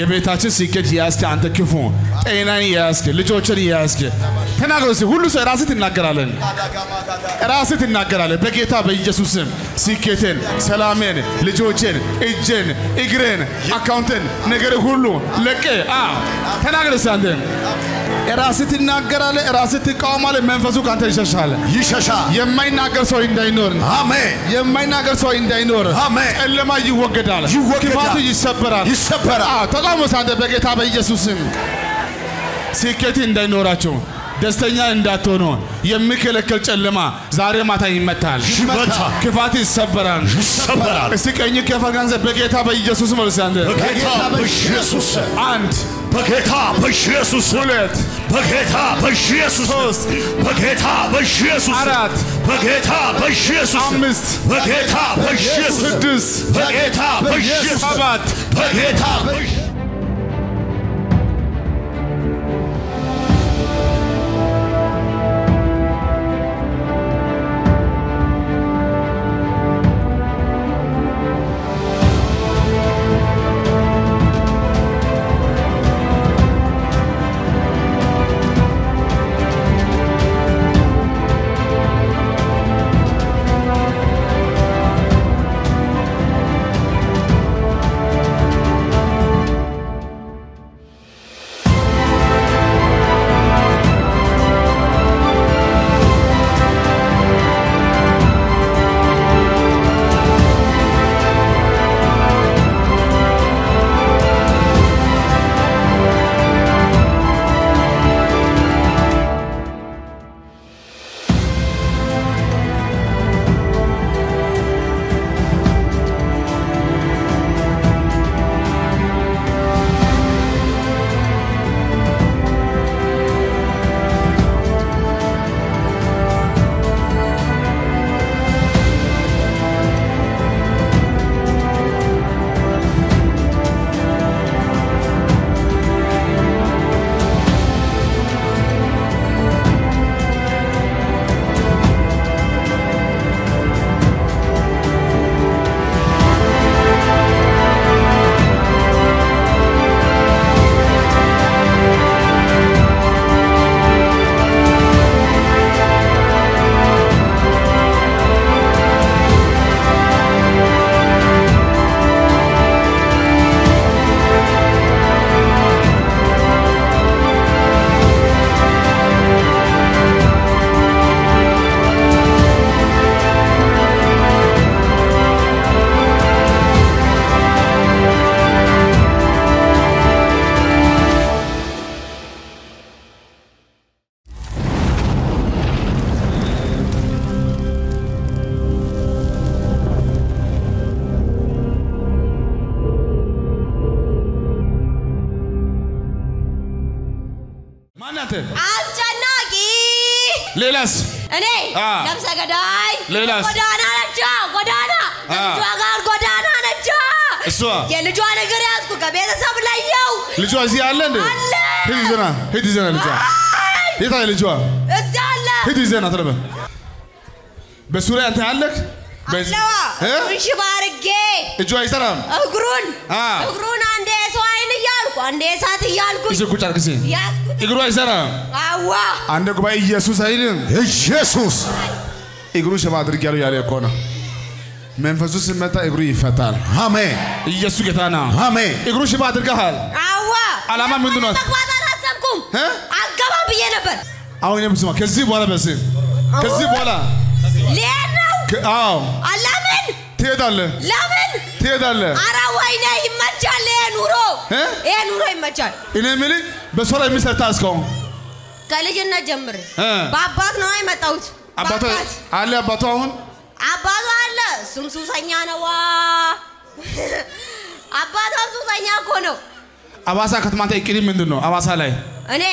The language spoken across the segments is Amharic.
የቤታችን ስኬት የያዝክ አንተ ክፉ ጤናን የያዝክ ልጆችን የያዝክ ተናገሩ ሁሉ ሰው ራስህ ትናገራለን ራስህ ትናገራለህ። በጌታ በኢየሱስ ስም ስኬትን ሰላሜን ልጆችን እጄን እግሬን አካውንትን ነገር ሁሉ ለቀ። ተናገር አንተ ራስህ ትናገራለህ ራስህ ትቃወማለህ መንፈሱ ከአንተ ይሸሻል ይሸሻል። የማይናገር ሰው እንዳይኖር አሜን። የማይናገር ሰው እንዳይኖር አሜን። ጨለማ ይወገዳል ይወገዳል። ክፋቱ ይሰበራል ይሰበራል። ተቃውሞ ሳንተ በጌታ በኢየሱስ ስም ስኬት እንዳይኖራቸው ደስተኛ እንዳትሆኑ የሚከለከል ጨለማ ዛሬ ማታ ይመታል። ክፋት ይሰበራል። ይሰበራል። እስቲ ቀኝ ከፋ ገንዘብ በጌታ በኢየሱስ መልስ አንድ በጌታ በኢየሱስ ሁለት በጌታ በኢየሱስ ሶስት በጌታ በኢየሱስ አራት በጌታ በኢየሱስ አምስት በጌታ በኢየሱስ ስድስት በጌታ በኢየሱስ ሰባት በጌታ በኢየሱስ የልጇ ነገር ያዝኩ ከቤተሰብ ለየው ልጇ እዚህ አለ እንዴ? አለ። ሂድ ይዘና ሂድ ይዘና ልጇ የት አለ ልጇ? እዚያ አለ ሂድ ይዘና ተለበ በሱ ላይ አንተ አለክ ሽባ አድርጌ እጁ አይሰራም። እግሩን አ። እግሩን አንዴ ሰው አይን እያልኩ አንዴ እሳት እያልኩ እዚህ ቁጭ እስኪ። ያዝኩት እግሩ አይሰራም። አዋ አንድ ጉባኤ ኢየሱስ አይልም። ኢየሱስ እግሩ ሽባ አድርግ ያለው ያለ እኮ ነው። መንፈሱ ሲመታ እግሩ ይፈታል። አሜን። ኢየሱስ ጌታ ነው። አሜን። እግሩ ሽባ አድርገሃል። አዋ! ዓላማ ምንድን ነው? መግባት አላሰብኩም እ? አልገባም ብዬ ነበር። አሁን እኔ ስማ፣ ከዚህ በኋላ በስም። ከዚህ በኋላ። ሊሄድ ነው? አዎ። ለምን? ትሄዳለህ፣ ለምን? ትሄዳለህ። አረ ወይኔ ይመቻል ይሄ ኑሮ? ይሄ ኑሮ ይመቻል። እኔ የምልህ በሰው ላይ የሚሰርታ እስካሁን። ከልጅነት ጀምሬ እ? በአባት ነው የመጣሁት። አባቷ በአባት። አለ አባቷ አሁን አባቷ አለ እሱም ሱሰኛ ነዋ አባቷ ሱሰኛ እኮ ነው አባሳ ከተማ አንተ እቅድ ምንድን ነው? አባሳ ላይ እኔ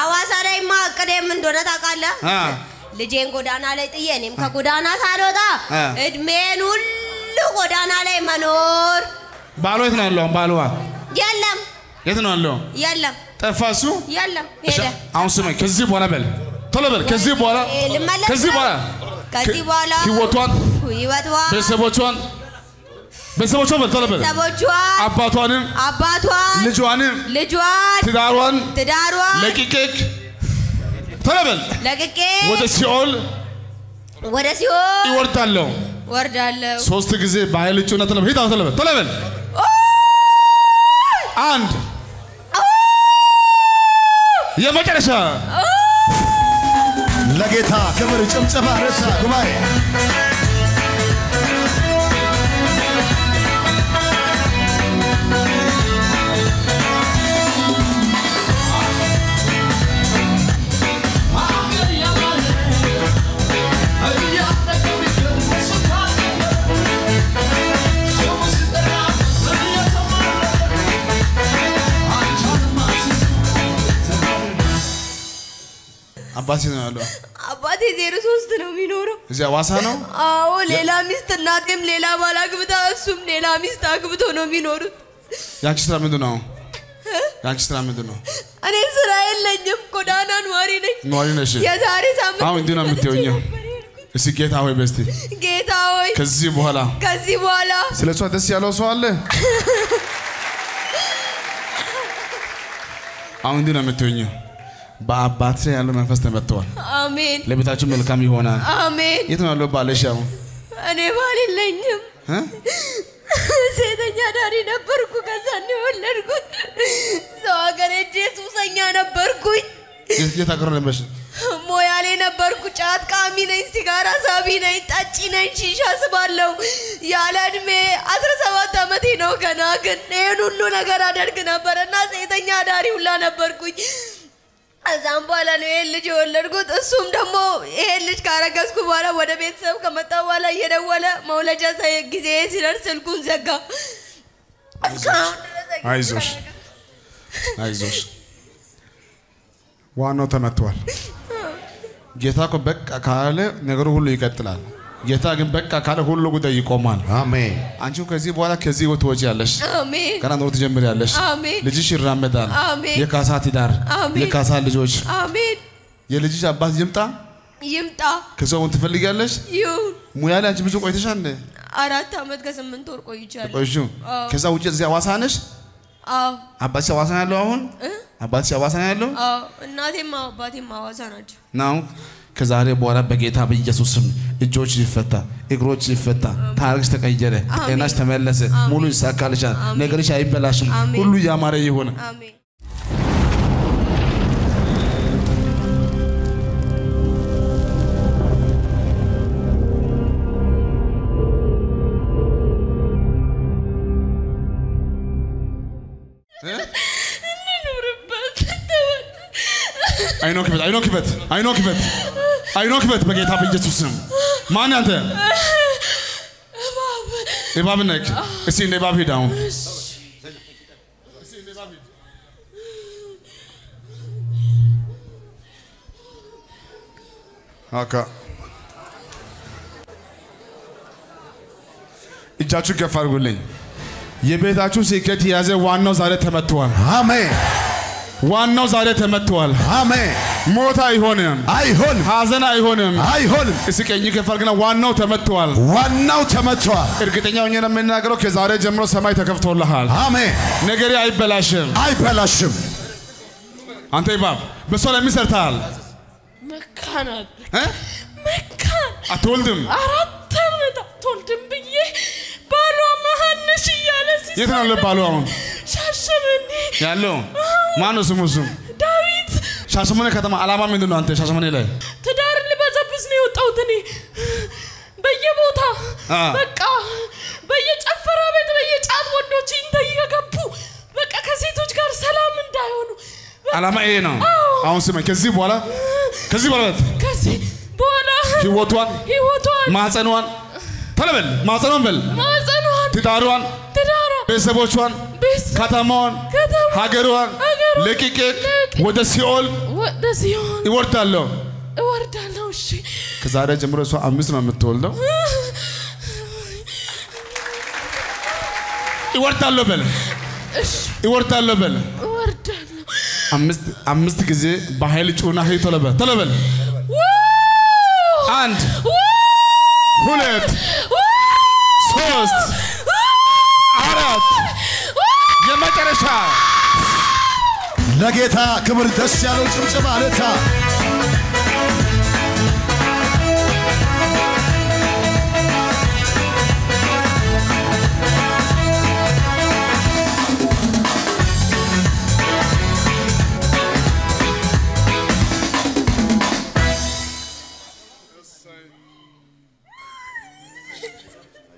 አዋሳ ላይማ እቅዴ ምን እንደሆነ ታውቃለህ ልጄን ጎዳና ላይ ጥዬ እኔም ከጎዳና ሳልወጣ እድሜን ሁሉ ጎዳና ላይ መኖር ባሏ የት ነው ያለው? ባሏ የለም የት ነው ያለው? የለም ጠፋ እሱ። የለም ሄደ አሁን ስማኝ፣ ከዚህ በኋላ በል ቶሎ በል። ከዚህ በኋላ ከዚህ? በኋላ ከዚህ በኋላ ህይወቷን ህይወቷ ቤተሰቦቿን ቤተሰቦቿን በል ቶሎ በል ቤተሰቦቿን አባቷንም አባቷን ልጇንም ልጇን ትዳሯን ትዳሯን ለቂቄክ ቶሎ በል። ለቅቄ ወደ ሲኦል ወደ ሲኦል ይወርዳለሁ። ወርዳለሁ። ሶስት ጊዜ በኃይል ጩና ቶሎ በል ሂድ አሁን ቶሎ በል። ቶሎ በል። አንድ የመጨረሻ ለጌታ ክብር ጭብጨባ ረሳ ጉባኤ አባቴ ነው ያለው። አባቴ ዜሮ ሶስት ነው የሚኖረው። እዚህ ሐዋሳ ነው። አዎ ሌላ ሚስት እናቴም ሌላ ባል አግብታ እሱም ሌላ ሚስት አግብቶ ነው የሚኖሩት። ያንቺ ስራ ምንድን ነው? ያንቺ ስራ ምንድን ነው? እኔ ስራ የለኝም፣ ጎዳና ነዋሪ ነኝ። ነዋሪ ነሽ። የዛሬ ሳምንት አሁን እንዲህ ነው የምትሆኘው። እስኪ ጌታ ሆይ በስቲ ጌታ ሆይ ከዚህ በኋላ ከዚህ በኋላ ስለ እሷ ደስ ያለው ሰው አለ? አሁን እንዲህ ነው የምትሆኘው። በአባት ያለው መንፈስ ተመትተዋል። አሜን ለቤታችሁ መልካም ይሆናል። አሜን። የት ነው ያለው ባለሽ? አሁን እኔ ባል የለኝም፣? ሴተኛ ዳሪ ነበርኩ። ከዛ ነው የወለድኩት። ሰው ሀገር ሄጄ ሱሰኛ ነበርኩኝ። የት የት ሀገር ነበርሽ? ሞያሌ ነበርኩ። ጫት ቃሚ ነኝ፣ ሲጋራ ሳቢ ነኝ፣ ጠጪ ነኝ፣ ሺሻ ስባለው። ያለ እድሜ አስራ ሰባት ዓመቴ ነው ገና። ግን ይህን ሁሉ ነገር አደርግ ነበር እና ሴተኛ ዳሪ ሁላ ነበርኩኝ። ከዛም በኋላ ነው ይሄን ልጅ የወለድኩት። እሱም ደግሞ ይሄን ልጅ ካረገዝኩ በኋላ ወደ ቤተሰብ ከመጣ በኋላ እየደወለ መውለጃ ጊዜ ሲደርስ ስልኩን ዘጋ። አይዞሽ አይዞሽ፣ ዋናው ተመቷል። ጌታ እኮ በቃ ካለ ነገሩ ሁሉ ይቀጥላል። ጌታ ግን በቃ ካለ ሁሉ ጉዳይ ይቆማል። አሜን አንቺ ከዚህ በኋላ ከዚህ ህይወት ትወጪያለሽ። አሜን ገና ኑሮ ትጀምሪያለሽ። አሜን። ልጅሽ ይራመዳል። አሜን። የካሳ ትዳር፣ አሜን። የካሳ ልጆች፣ አሜን። የልጅሽ አባት ይምጣ። ይምጣ ከሰውን ትፈልጊያለሽ። ይሁን። ሙያ ላይ አንቺ ብዙ ቆይተሻል። እንደ አራት ዓመት ከስምንት ወር ቆይቻለሁ። ቆይሹ ከዛ ውጭ እዚህ ሐዋሳ ነሽ። አዎ አባትሽ ሐዋሳ ነው ያለው። አሁን እ? አባትሽ ሐዋሳ ነው ያለው አዎ እናቴም አባቴም ሐዋሳ ናቸው። ናው ከዛሬ በኋላ በጌታ በኢየሱስ ስም እጆች ይፈታ፣ እግሮች ይፈታ፣ ታሪክሽ ተቀየረ፣ ጤናሽ ተመለሰ፣ ሙሉ ይሳካልሻል፣ ነገርሽ አይበላሽም፣ ሁሉ ያማረ ይሆን። አሜን። እንኑርበት። አይኖ ክፈት፣ አይኖ ክፈት፣ አይኖ ክፈት፣ አይኖ ክፈት በጌታ በኢየሱስ ስም። ማን አንተ? እባብ ነህ። እስቲ እንደ እባብ ሂድ አሁን። አካ እጃችሁ ከፍ አድርጉልኝ። የቤታችሁ ስኬት የያዘ ዋናው ዛሬ ተመትቷል። አሜን ዋናው ዛሬ ተመትቷል። አሜን ሞት አይሆንም፣ አይሆንም ሐዘን አይሆንም። አይሆንም እስኪ ቀኝ ከፍ አድርግና ዋናው ተመትቷል። ዋናው ተመቷል እርግጠኛ ሆኜ ነው የምናገረው፣ ከዛሬ ጀምሮ ሰማይ ተከፍቶልሃል። አሜን ነገሬ አይበላሽም። አይበላሽም አንተ እባብ በሷ ላይ ምን ሰርተሃል? መካናት እ? መካን አትወልድም። አራት ዓመት አትወልድም ብዬ ባሏ መሀንሽ እያለ የት ነው ለባሉ አሁን ሻሸመኔ ያለው? ማን ነው ስሙ? እሱ ዳዊት ሻሸመኔ ከተማ አላማ ምንድን ነው? አንተ? ሻሸመኔ ላይ? ትዳር ልበዘብዝ ነው የወጣሁት እኔ። በየቦታ በቃ በየጨፈራ ቤት በየጫት ወንዶች እየገቡ በቃ ከሴቶች ጋር ሰላም እንዳይሆኑ። አላማ ይሄ ነው። አሁን ስመኝ፣ ከዚህ በኋላ ከዚህ በኋላ ከዚህ በኋላ ህይወቷን ህይወቷን። ማህፀኗን ተለበል ማህፀኗን በል። ማዘኗን ትዳሯን ትዳሯን ቤተሰቦቿን ከተማዋን ከተማ ሀገሯን ለቅቄ ወደ ሲኦል ወደ ሲሆን ይወርዳለሁ። እወርዳለሁ። እሺ። ከዛሬ ጀምሮ እሷ አምስት ነው የምትወልደው። ይወርዳለሁ በል። ይወርዳለሁ በል። አምስት አምስት ጊዜ በኃይል ጩና ሄይ ቶሎ በል ቶሎ በል። አንድ ሁለት ሶስት የመጨረሻ ለጌታ ክብር ደስ ያለው ጭብጨባ ለታ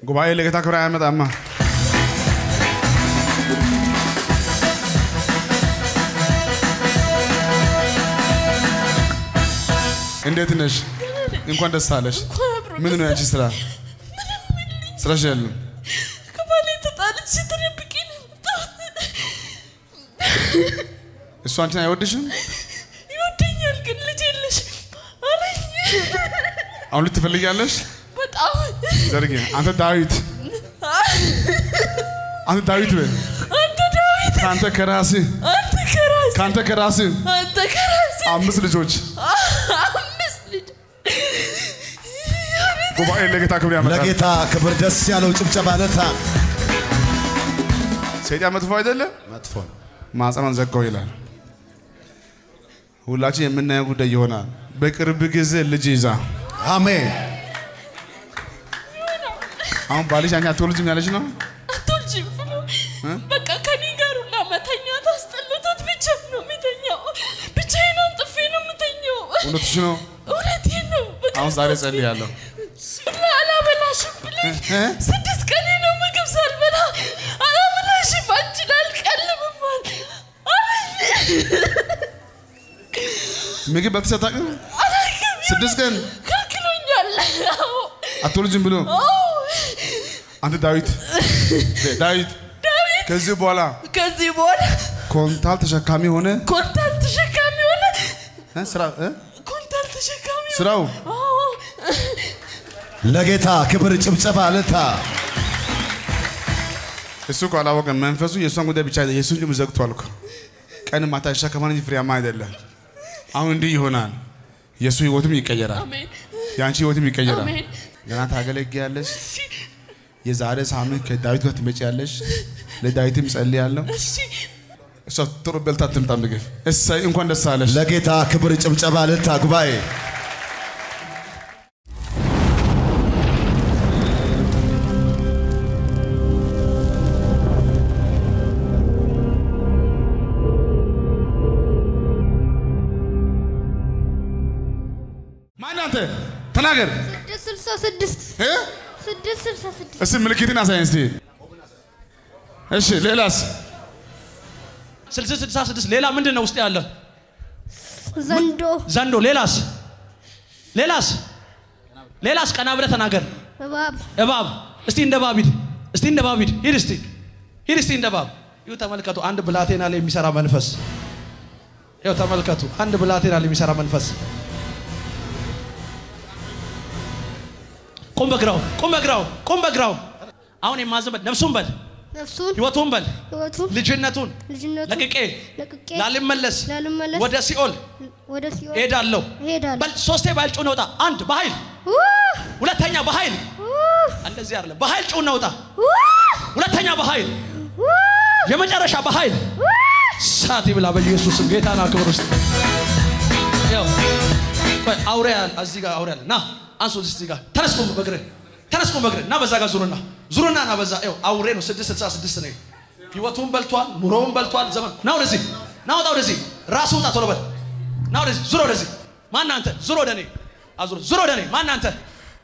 ጉባኤ ለጌታ ክብር አያመጣማ። እንዴት ነሽ? እንኳን ደስ አለሽ። ምን ነው ያንቺ ስራ? ስራሽ የለም። ከባሌ ተጣልቼ ተደብቄ ነው እሱ አንቺን አይወድሽም? ይወደኛል ግን ልጅ የለሽ አለኝ። አሁን ልጅ ትፈልጊያለሽ? በጣም ዘርጌ አንተ ዳዊት አንተ ዳዊት በል አንተ ዳዊት ከአንተ ከራስህ አንተ ከራስህ ከአንተ ከራስህ አንተ ከራስህ አምስት ልጆች አምስት ልጅ ጉባኤ ለጌታ ክብር ያመጣል። ለጌታ ክብር ደስ ያለው ጭብጨባ ለታ ሰይጣን መጥፎ አይደለም። መጥፎ ነው። ማጸኗን ዘጋው ይላል። ሁላችን የምናየው ጉዳይ ይሆናል። በቅርብ ጊዜ ልጅ ይዛ አሜን አሁን ባልሽ አንቺ አትወልጂም ያለች ነው። አትወልጂም ብሎ በቃ ከኔ ጋር ሁላ መተኛት አስጠልቶት ብቻ ነው የሚተኛው። ብቻዬን አንጥፌ ነው የምተኛው። እውነትሽ ነው። እውነቴን ነው። አሁን ዛሬ ጸልያለሁ። ስድስት ቀኔ ነው ምግብ ሳልበላ አላበላሽም። አንቺን አልቀልብም ምግብ አታውቂም? አላውቅም። ስድስት ቀን ከልክሎኛል። አዎ። አትወልጂም ብሎ አንተ ዳዊት ዳዊት ዳዊት ከዚህ በኋላ ከዚህ በኋላ ኮንታል ተሸካሚ ሆነ ኮንታል ተሸካሚ ሆነ።? ስራ? ኮንታል ተሸካሚ ስራው ለጌታ ክብር ጭብጨባ ለጌታ እሱ እኮ አላወቀም። መንፈሱ የእሷን ጉዳይ ብቻ የእሱን ጭምር ዘግቷል እኮ ቀን ማታ ይሸከማል እንጂ ፍሬያማ አይደለም። አሁን እንዲህ ይሆናል። የእሱ ህይወትም ይቀየራል። የአንቺ ህይወትም ይቀየራል። አሜን። ገና ታገለግያለሽ። የዛሬ ሳምንት ከዳዊት ጋር ትመጪያለሽ። ለዳዊትም ጸልያለሁ። እሺ እሷ ጥሩ በልታ ትምጣ ምግብ። እሰይ እንኳን ደስ አለሽ። ለጌታ ክብር ጭብጨባ ለታ ጉባኤ ማን አንተ? ተናገር። ስድስት ስልሳ ስድስት እ? ስድስት ስልሳ ስድስት እስቲ ምልክትን አሳየን እስቲ። እሺ ሌላስ? ስልሳ ስልሳ ስድስት ሌላ ምንድን ነው ውስጥ ያለ? ዘንዶ። ዘንዶ። ሌላስ? ሌላስ? ሌላስ? ቀና ብለህ ተናገር። እባብ። እባብ። እስቲ እንደ እባብ ሂድ። እስቲ እንደ እባብ ሂድ። ሂድ እስቲ። ሂድ እስቲ እንደ እባብ። ይሁ ተመልከቱ። አንድ ብላቴና ላይ የሚሰራ መንፈስ። ይው ተመልከቱ። አንድ ብላቴና ላይ የሚሰራ መንፈስ ቁም በግራው ቁም በግራው ቁም በግራው። አሁን የማዘበት ነፍሱን በል ነፍሱን ህይወቱን በል ህይወቱን ልጅነቱን ልጅነቱን ለቅቄ ለቅቄ ላልመለስ ላልመለስ ወደ ሲኦል ወደ ሲኦል እሄዳለሁ። እሄዳለሁ። በል ሶስቴ በኃይል ጩኸት ውጣ። አንድ በኃይል። ሁለተኛ በኃይል። እንደዚህ አይደለም። በኃይል ጩኸት ውጣ። ው- ሁለተኛ በኃይል። የመጨረሻ በኃይል። ሳት ይብላ በኢየሱስም ጌታን አክብር ውስጥ። አውሬ ያለ እዚህ ጋር አውሬ ያለ ና አንሱ እዚህ ጋር ተነስ ቁም በእግርህ ተነስ ቁም በእግርህ ና በዛ ጋር ዙሩና ዙሩና ና በዛ ያው አውሬ ነው። ስድስት ስልሳ ስድስት ነው። ህይወቱን በልቷል ኑሮውን በልቷል። ዘመን ና ወደዚህ ና ወጣ ወደዚህ። ራሱ ውጣ ቶሎ በል። ና ወደዚህ ዙሮ ወደዚህ። ማን አንተ? ዙሮ ወደ እኔ። አዙር ዙሮ ወደ እኔ። ማን አንተ?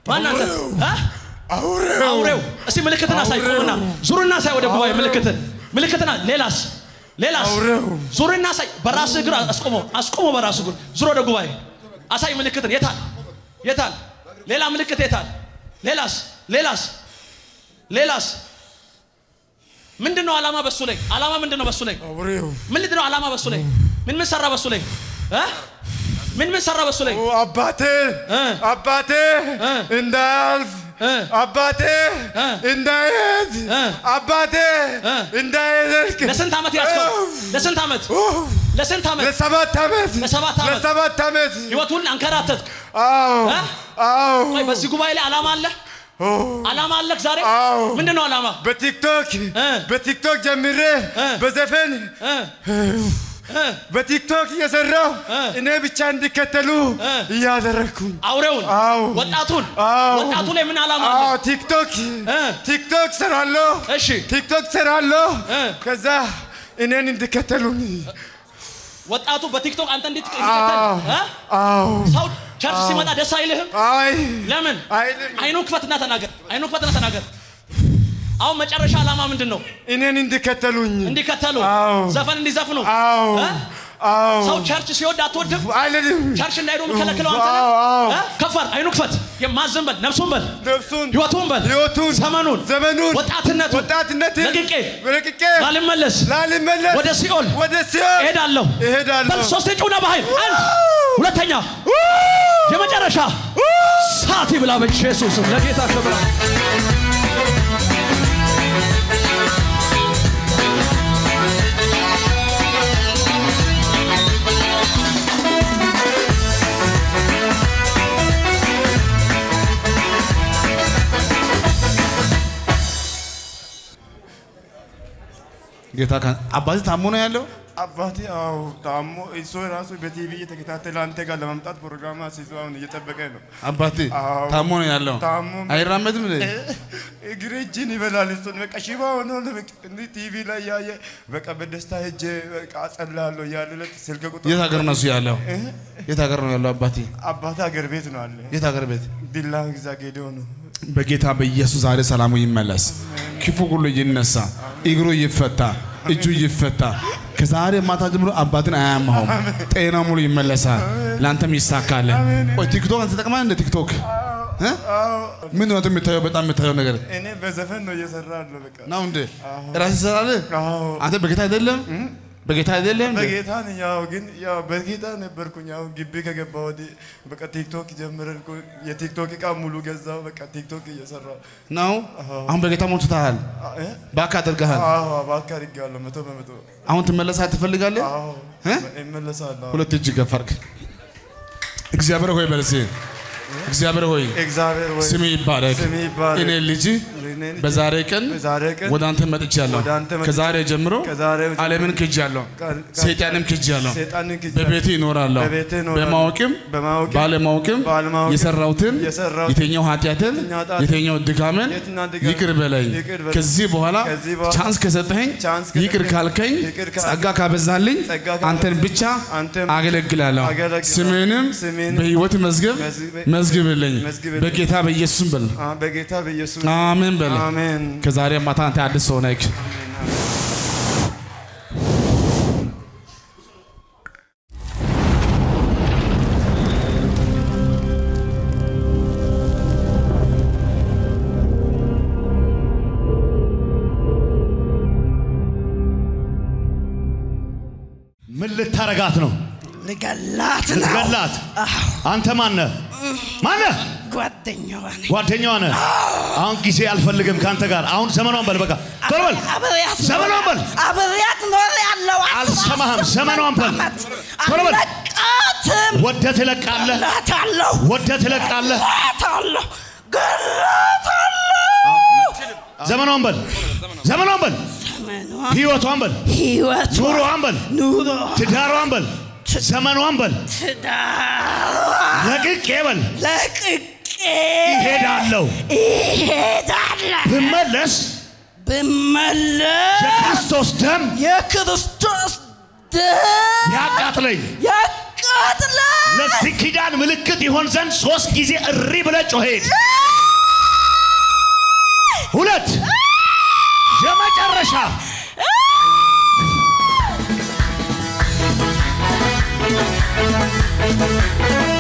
ማን አንተ? እ? አውሬው! እስቲ ምልክትን አሳይ ቁምና ዙርና አሳይ ወደ ጉባኤ ምልክትን። ምልክትና ሌላስ ሌላስ ዙርና አሳይ በራስህ እግር አስቆሞ አስቆሞ በራስህ እግር። ዙር ወደ ጉባኤ። አሳይ ምልክትን። የታል የታል ሌላ ምልክት የታል ሌላስ? ሌላስ? ሌላስ? ምንድን ነው ዓላማ በሱ ላይ? ዓላማ ምንድን ነው በሱ ላይ? ምንድን ነው ዓላማ በሱ ላይ? ምን ምን ሰራ በሱ ላይ? ምን ምን ሰራ በሱ ላይ? አባቴ? አባቴ? እንዳያልፍ? አባቴ? እንዳይሄድ? አባቴ? እንዳይዘልቅ ለስንት ዓመት ያዝከው ለስንት ዓመት ለስንት ዓመት ለሰባት ዓመት ለሰባት ዓመት ለሰባት ዓመት ህይወቱን አንከራተትክ አዎ? አዎ ቆይ በዚህ ጉባኤ ላይ ዓላማ አለ አላማ አለክ ዛሬ አዎ። ምንድን ነው አላማ በቲክቶክ በቲክቶክ ጀምሬ በዘፈን በቲክቶክ እየሰራው እኔ ብቻ እንዲከተሉ እያደረግኩኝ አውሬውን አዎ። ወጣቱን አዎ። ወጣቱ ላይ ምን አላማ ቲክቶክ ቲክቶክ ሰራለሁ። እሺ። ቲክቶክ ሰራለሁ። ከዛ እኔን እንዲከተሉኝ። ወጣቱ በቲክቶክ አንተ እንዴት አዎ። እ? አዎ። ሰው church ሲመጣ ደስ አይልህም? አይ ለምን? አይኑን ክፈትና ተናገር አይኑን ክፈትና ተናገር አሁን መጨረሻ ዓላማ ምንድን ነው እኔን እንዲከተሉኝ። እንዲከተሉ? ዘፈን እንዲዘፍኑ? አዎ። እ? አዎ። ሰው church ሲወድ አትወድም? አይልም church እንዳይሄዱ የሚከለክለው አንተ ነህ? ከፈር አይኑ ክፈት። የማዘን በል ነፍሱን በል። ነፍሱን ህይወቱን በል። ህይወቱን ዘመኑን ዘመኑን ወጣትነቱን ወጣትነትን ለቅቄ ለቅቄ ላልመለስ ላልመለስ ወደ ሲኦል ወደ ሲኦል እሄዳለሁ። እሄዳለሁ። በል ሶስት ጩና በኃይል። አንድ ሁለተኛ የመጨረሻ። እሳት ይብላ በኢየሱስም ለጌታ ክብር ጌታ አባትህ ታሞ ነው ያለው? አባቴ አዎ ታሞ እሱ ራሱ በቲቪ እየተከታተለ አንተ ጋር ለመምጣት ፕሮግራም አስይዞ አሁን እየጠበቀ ነው አዎ። ታሞ ነው ያለው? ታሞ አይራመድም እንዴ? እግሬ እጅን ይበላል እሱን በቃ ሽባ ሆኖ ቲቪ ላይ ያየ በቃ በደስታ ሄጄ በቃ አጸላለሁ እያለለት ስልክ ቁጥር የት ሀገር ነው እሱ ያለው? የት ሀገር ነው ያለው አባትህ? አባቴ ሀገር ቤት ነው አለ የት ሀገር ቤት? ዲላ ግዛ ጌዴኦ ነው። በጌታ በኢየሱስ ዛሬ ሰላሙ ይመለስ፣ ክፉ ሁሉ ይነሳ፣ እግሩ ይፈታ፣ እጁ ይፈታ። ከዛሬ ማታ ጀምሮ አባትን አያማውም፣ ጤና ሙሉ ይመለሳል፣ ለአንተም ይሳካል። ቆይ ቲክቶክ አንተ ተጠቅማ እንደ ቲክቶክ? እ? ምን ነው የምታየው? በጣም የምታየው ነገር? እኔ በዘፈን ነው እየሰራ ያለው በቃ። ነው እንደ ራስህ ትሰራለህ። አንተ በጌታ አይደለም በጌታ አይደለም እንደ? በጌታ ነኝ። ያው ግን ያው በጌታ ነበርኩኝ። ያው ግቢ ከገባ ወዲህ በቃ ቲክቶክ ጀምረን እኮ የቲክቶክ እቃ ሙሉ ገዛው። በቃ ቲክቶክ እየሰራው ነው አሁን በጌታ ሞልተሃል፣ እ? ባካ አድርገሃል። አዎ እባክህ አድርጌዋለሁ መቶ በመቶ አሁን ትመለሳለህ ትፈልጋለህ? አዎ? እመለሳለሁ። ሁለት እጅ ገፋርክ። እግዚአብሔር ሆይ በልሴ እግዚአብሔር ሆይ ስም ይባረክ። እኔ ልጅ በዛሬ ቀን ወደ አንተ መጥቻለሁ። ከዛሬ ጀምሮ ዓለምን ክጃለሁ፣ ሰይጣንም ክጃለሁ። በቤቴ ይኖራለሁ። በማወቅም ባለማወቅም የሰራሁትን የተኛው ኃጢአትን የተኛው ድካምን ይቅር በለኝ። ከዚህ በኋላ ቻንስ ከሰጠኸኝ ይቅር ካልከኝ ጸጋ ካበዛልኝ አንተን ብቻ አገለግላለሁ። ስምህንም መዝገብ መዝገብ- መዝግብልኝ በጌታ በኢየሱስም በል አ- በጌታ በኢየሱስ አሜን በል። ከዛሬ ማታ አንተ አዲስ ሰው ነህ። ምን ልታረጋት ነው? ልገላት ነው። ልትገላት? አንተ ማነህ? ማነህ? ጓደኛዋ ነኝ። ጓደኛዋ ነህ? አሁን ጊዜ አልፈልግም ከአንተ ጋር። አሁን ዘመኗን በል፣ በቃ በል። አብሬያት ዘመኗን በል። አብሬያት ኖር ያለው አልሰማህም። ዘመኗን በል። ቶሎ በል። ወደ ትለቃለህ፣ ወደ ትለቃለህ። ዘመኗን በል፣ ዘመኗን በል፣ ህይወቷን በል፣ ኑሮዋን በል፣ ኑሮ ትዳሯን በል፣ ዘመኗን በል፣ ለቅቄ በል። ይሄዳለሁ ይሄዳለሁ ብመለስ ብመለስ የክርስቶስ ደም የክርስቶስ ደም ያቃጥለኝ። ያቃጥላል ለዚህ ኪዳን ምልክት ይሆን ዘንድ ሶስት ጊዜ እሪ ብለህ ጮህ ሂድ። ሁለት የመጨረሻ Thank